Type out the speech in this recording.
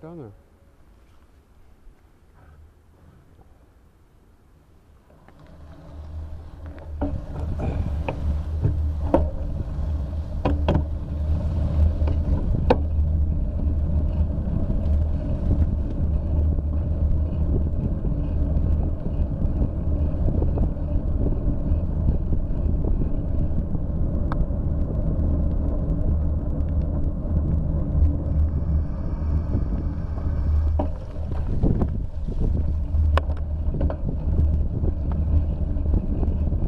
Tak right.